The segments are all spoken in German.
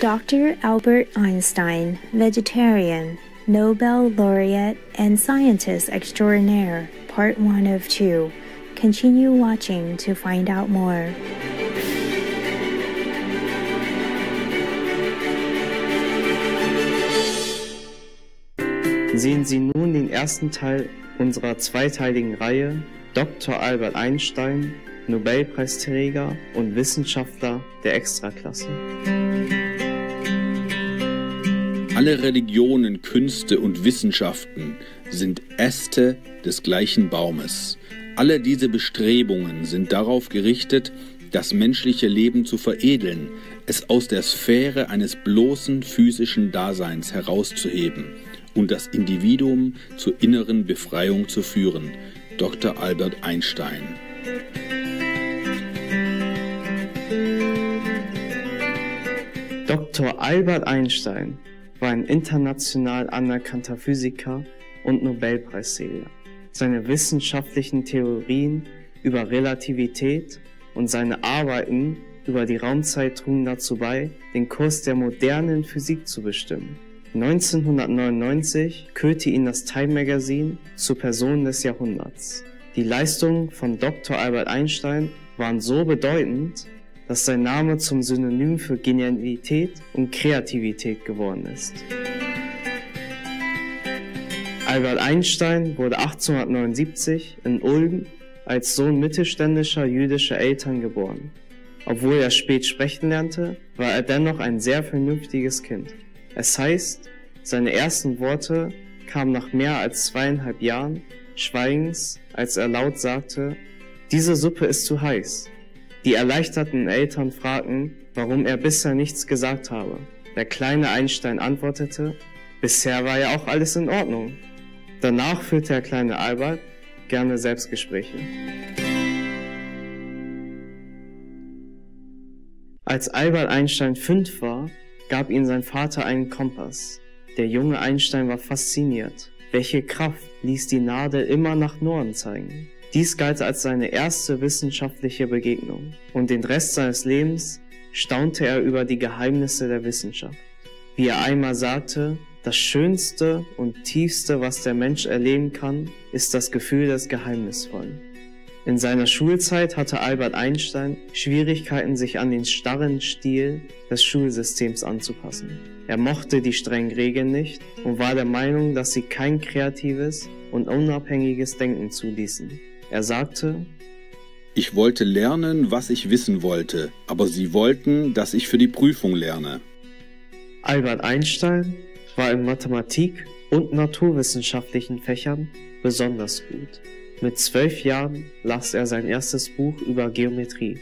Dr. Albert Einstein, vegetarian, Nobel laureate, and scientist extraordinaire, part 1 of 2. Continue watching to find out more. Sehen Sie nun den ersten Teil unserer zweiteiligen Reihe Dr. Albert Einstein, Nobelpreisträger und Wissenschaftler der Extraklasse. Alle Religionen, Künste und Wissenschaften sind Äste des gleichen Baumes. Alle diese Bestrebungen sind darauf gerichtet, das menschliche Leben zu veredeln, es aus der Sphäre eines bloßen physischen Daseins herauszuheben und das Individuum zur inneren Befreiung zu führen. Dr. Albert Einstein. Dr. Albert Einstein war ein international anerkannter Physiker und Nobelpreisträger. Seine wissenschaftlichen Theorien über Relativität und seine Arbeiten über die Raumzeit trugen dazu bei, den Kurs der modernen Physik zu bestimmen. 1999 kürte ihn das Time Magazine zur Person des Jahrhunderts. Die Leistungen von Dr. Albert Einstein waren so bedeutend, dass sein Name zum Synonym für Genialität und Kreativität geworden ist. Albert Einstein wurde 1879 in Ulm als Sohn mittelständischer jüdischer Eltern geboren. Obwohl er spät sprechen lernte, war er dennoch ein sehr vernünftiges Kind. Es heißt, seine ersten Worte kamen nach mehr als zweieinhalb Jahren Schweigens, als er laut sagte, diese Suppe ist zu heiß. Die erleichterten Eltern fragten, warum er bisher nichts gesagt habe. Der kleine Einstein antwortete, bisher war ja auch alles in Ordnung. Danach führte der kleine Albert gerne Selbstgespräche. Als Albert Einstein fünf war, gab ihm sein Vater einen Kompass. Der junge Einstein war fasziniert. Welche Kraft ließ die Nadel immer nach Norden zeigen? Dies galt als seine erste wissenschaftliche Begegnung und den Rest seines Lebens staunte er über die Geheimnisse der Wissenschaft. Wie er einmal sagte, das Schönste und Tiefste, was der Mensch erleben kann, ist das Gefühl des Geheimnisvollen. In seiner Schulzeit hatte Albert Einstein Schwierigkeiten, sich an den starren Stil des Schulsystems anzupassen. Er mochte die strengen Regeln nicht und war der Meinung, dass sie kein kreatives und unabhängiges Denken zuließen. Er sagte, ich wollte lernen, was ich wissen wollte, aber sie wollten, dass ich für die Prüfung lerne. Albert Einstein war in Mathematik und naturwissenschaftlichen Fächern besonders gut. Mit zwölf Jahren las er sein erstes Buch über Geometrie.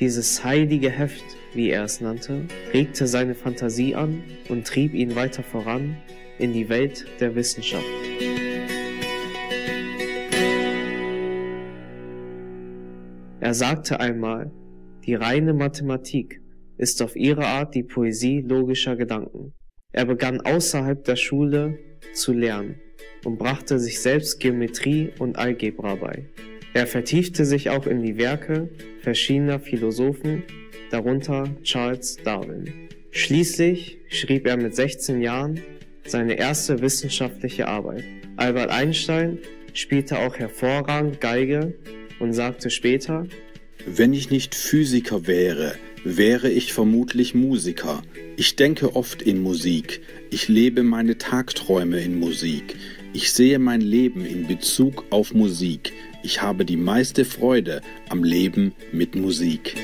Dieses heilige Heft, wie er es nannte, regte seine Fantasie an und trieb ihn weiter voran in die Welt der Wissenschaft. Er sagte einmal, die reine Mathematik ist auf ihre Art die Poesie logischer Gedanken. Er begann außerhalb der Schule zu lernen und brachte sich selbst Geometrie und Algebra bei. Er vertiefte sich auch in die Werke verschiedener Philosophen, darunter Charles Darwin. Schließlich schrieb er mit 16 Jahren seine erste wissenschaftliche Arbeit. Albert Einstein spielte auch hervorragend Geige und sagte später, wenn ich nicht Physiker wäre, wäre ich vermutlich Musiker. Ich denke oft in Musik. Ich lebe meine Tagträume in Musik. Ich sehe mein Leben in Bezug auf Musik. Ich habe die meiste Freude am Leben mit Musik.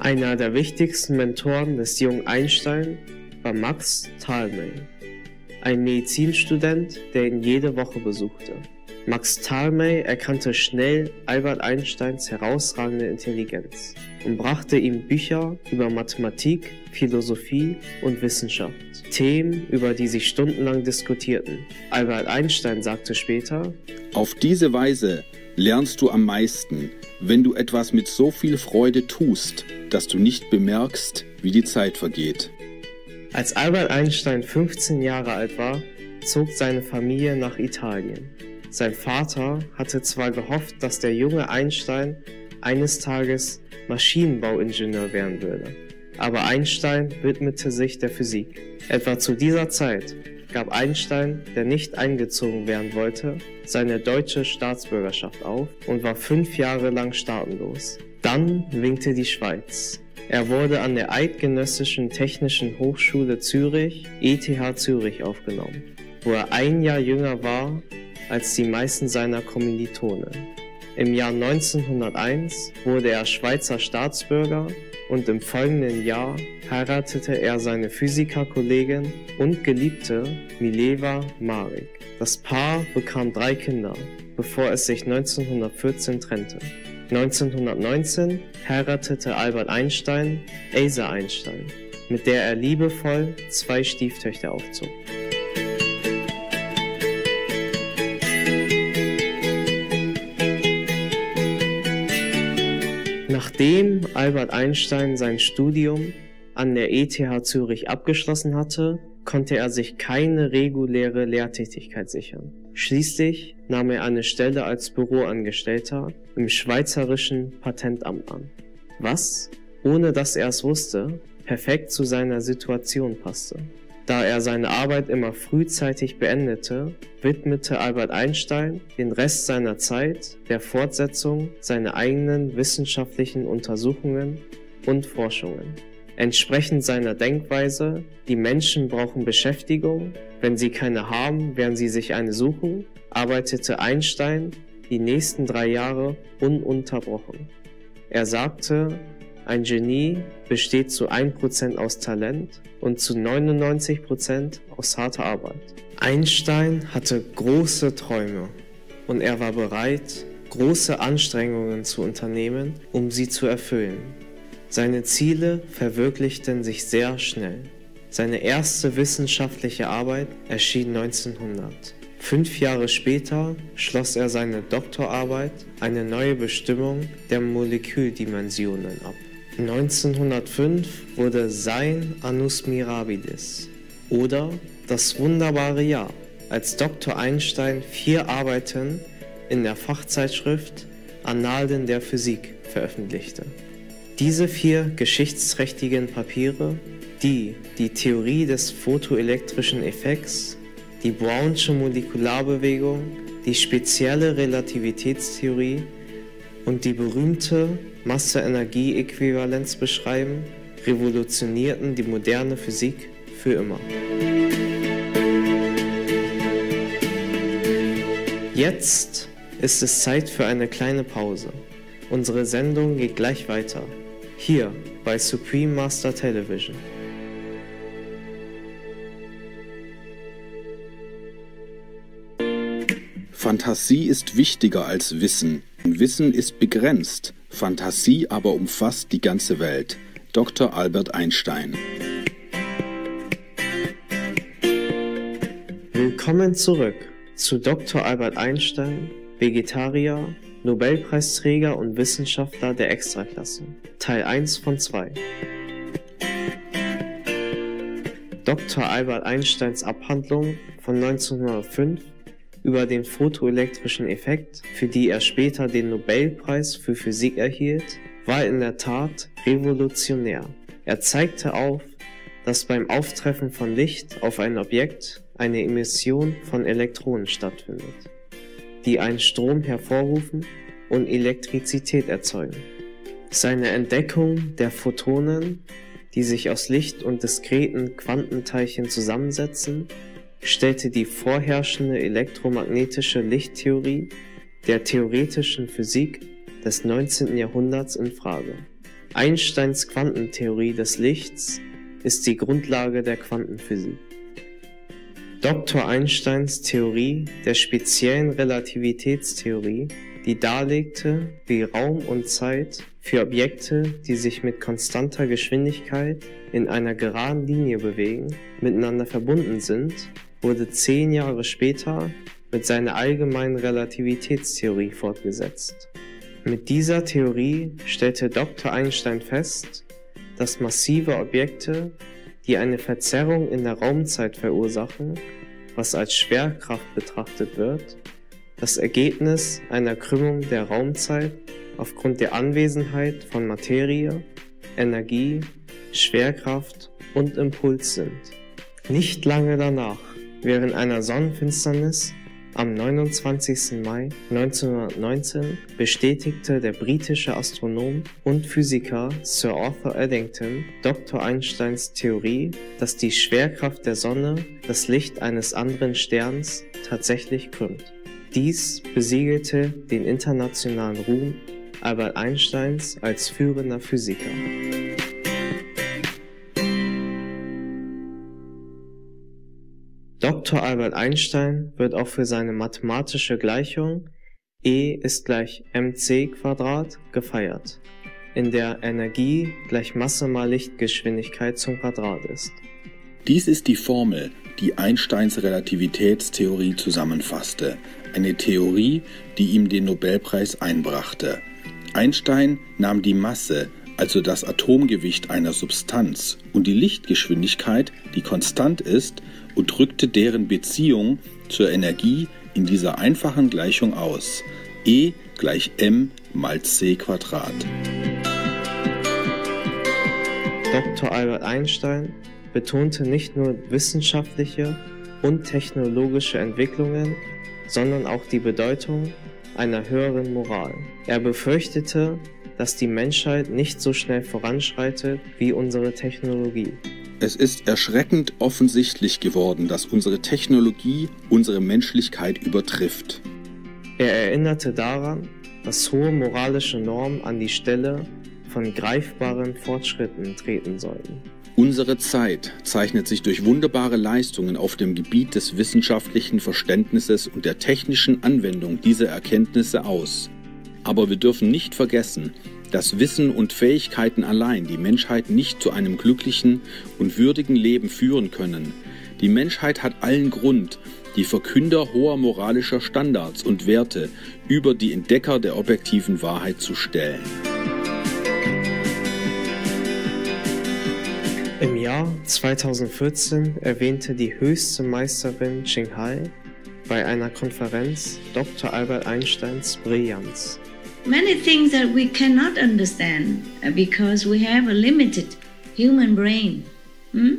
Einer der wichtigsten Mentoren des jungen Einstein war Max Thalmey, ein Medizinstudent, der ihn jede Woche besuchte. Max Thalmey erkannte schnell Albert Einsteins herausragende Intelligenz und brachte ihm Bücher über Mathematik, Philosophie und Wissenschaft. Themen, über die sie stundenlang diskutierten. Albert Einstein sagte später, Auf diese Weise lernst du am meisten, wenn du etwas mit so viel Freude tust, dass du nicht bemerkst, wie die Zeit vergeht. Als Albert Einstein 15 Jahre alt war, zog seine Familie nach Italien. Sein Vater hatte zwar gehofft, dass der junge Einstein eines Tages Maschinenbauingenieur werden würde. Aber Einstein widmete sich der Physik. Etwa zu dieser Zeit gab Einstein, der nicht eingezogen werden wollte, seine deutsche Staatsbürgerschaft auf und war fünf Jahre lang staatenlos. Dann winkte die Schweiz. Er wurde an der Eidgenössischen Technischen Hochschule Zürich, ETH Zürich, aufgenommen, wo er ein Jahr jünger war als die meisten seiner Kommilitonen. Im Jahr 1901 wurde er Schweizer Staatsbürger und im folgenden Jahr heiratete er seine Physikerkollegin und Geliebte Mileva Marik. Das Paar bekam drei Kinder, bevor es sich 1914 trennte. 1919 heiratete Albert Einstein Asa Einstein, mit der er liebevoll zwei Stieftöchter aufzog. Nachdem Albert Einstein sein Studium an der ETH Zürich abgeschlossen hatte, konnte er sich keine reguläre Lehrtätigkeit sichern. Schließlich nahm er eine Stelle als Büroangestellter im Schweizerischen Patentamt an, was, ohne dass er es wusste, perfekt zu seiner Situation passte. Da er seine Arbeit immer frühzeitig beendete, widmete Albert Einstein den Rest seiner Zeit der Fortsetzung seiner eigenen wissenschaftlichen Untersuchungen und Forschungen. Entsprechend seiner Denkweise, die Menschen brauchen Beschäftigung, wenn sie keine haben, werden sie sich eine suchen, arbeitete Einstein die nächsten drei Jahre ununterbrochen. Er sagte, ein Genie besteht zu 1% aus Talent und zu 99% aus harter Arbeit. Einstein hatte große Träume und er war bereit, große Anstrengungen zu unternehmen, um sie zu erfüllen. Seine Ziele verwirklichten sich sehr schnell. Seine erste wissenschaftliche Arbeit erschien 1900. Fünf Jahre später schloss er seine Doktorarbeit Eine neue Bestimmung der Moleküldimensionen ab. 1905 wurde sein Annus Mirabilis oder Das wunderbare Jahr als Dr. Einstein vier Arbeiten in der Fachzeitschrift Annalen der Physik veröffentlichte. Diese vier geschichtsträchtigen Papiere, die die Theorie des photoelektrischen Effekts, die Brownsche Molekularbewegung, die spezielle Relativitätstheorie und die berühmte Masse-Energie-Äquivalenz beschreiben, revolutionierten die moderne Physik für immer. Jetzt ist es Zeit für eine kleine Pause. Unsere Sendung geht gleich weiter. Hier bei Supreme Master Television. Fantasie ist wichtiger als Wissen. Wissen ist begrenzt. Fantasie aber umfasst die ganze Welt. Dr. Albert Einstein. Willkommen zurück zu Dr. Albert Einstein, Vegetarier, Nobelpreisträger und Wissenschaftler der Extraklasse. Teil 1 von 2. Dr. Albert Einsteins Abhandlung von 1905 über den photoelektrischen Effekt, für die er später den Nobelpreis für Physik erhielt, war in der Tat revolutionär. Er zeigte auf, dass beim Auftreffen von Licht auf ein Objekt eine Emission von Elektronen stattfindet, die einen Strom hervorrufen und Elektrizität erzeugen. Seine Entdeckung der Photonen, die sich aus Licht und diskreten Quantenteilchen zusammensetzen, stellte die vorherrschende elektromagnetische Lichttheorie der theoretischen Physik des 19. Jahrhunderts in Frage. Einsteins Quantentheorie des Lichts ist die Grundlage der Quantenphysik. Dr. Einsteins Theorie der speziellen Relativitätstheorie, die darlegte, wie Raum und Zeit für Objekte, die sich mit konstanter Geschwindigkeit in einer geraden Linie bewegen, miteinander verbunden sind wurde zehn Jahre später mit seiner allgemeinen Relativitätstheorie fortgesetzt. Mit dieser Theorie stellte Dr. Einstein fest, dass massive Objekte, die eine Verzerrung in der Raumzeit verursachen, was als Schwerkraft betrachtet wird, das Ergebnis einer Krümmung der Raumzeit aufgrund der Anwesenheit von Materie, Energie, Schwerkraft und Impuls sind. Nicht lange danach, während einer Sonnenfinsternis am 29. Mai 1919 bestätigte der britische Astronom und Physiker Sir Arthur Eddington Dr. Einsteins Theorie, dass die Schwerkraft der Sonne das Licht eines anderen Sterns tatsächlich krümmt. Dies besiegelte den internationalen Ruhm Albert Einsteins als führender Physiker. Dr. Albert Einstein wird auch für seine mathematische Gleichung E ist gleich mc gefeiert, in der Energie gleich Masse mal Lichtgeschwindigkeit zum Quadrat ist. Dies ist die Formel, die Einsteins Relativitätstheorie zusammenfasste, eine Theorie, die ihm den Nobelpreis einbrachte. Einstein nahm die Masse, also das Atomgewicht einer Substanz und die Lichtgeschwindigkeit, die konstant ist, und drückte deren Beziehung zur Energie in dieser einfachen Gleichung aus. E gleich m mal c Quadrat. Dr. Albert Einstein betonte nicht nur wissenschaftliche und technologische Entwicklungen, sondern auch die Bedeutung einer höheren Moral. Er befürchtete, dass die Menschheit nicht so schnell voranschreitet wie unsere Technologie. Es ist erschreckend offensichtlich geworden, dass unsere Technologie unsere Menschlichkeit übertrifft. Er erinnerte daran, dass hohe moralische Normen an die Stelle von greifbaren Fortschritten treten sollten. Unsere Zeit zeichnet sich durch wunderbare Leistungen auf dem Gebiet des wissenschaftlichen Verständnisses und der technischen Anwendung dieser Erkenntnisse aus. Aber wir dürfen nicht vergessen, dass Wissen und Fähigkeiten allein die Menschheit nicht zu einem glücklichen und würdigen Leben führen können. Die Menschheit hat allen Grund, die Verkünder hoher moralischer Standards und Werte über die Entdecker der objektiven Wahrheit zu stellen. Im Jahr 2014 erwähnte die höchste Meisterin Qinghai bei einer Konferenz Dr. Albert Einsteins Brillanz. Many things that we cannot understand uh, because we have a limited human brain. Hmm?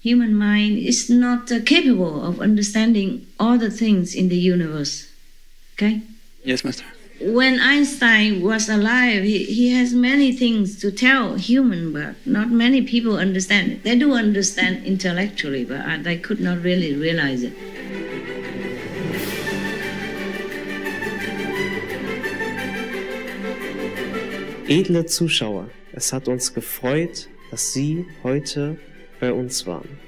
Human mind is not uh, capable of understanding all the things in the universe. Okay? Yes, Master. When Einstein was alive, he, he has many things to tell human, but not many people understand it. They do understand intellectually, but uh, they could not really realize it. Edle Zuschauer, es hat uns gefreut, dass Sie heute bei uns waren.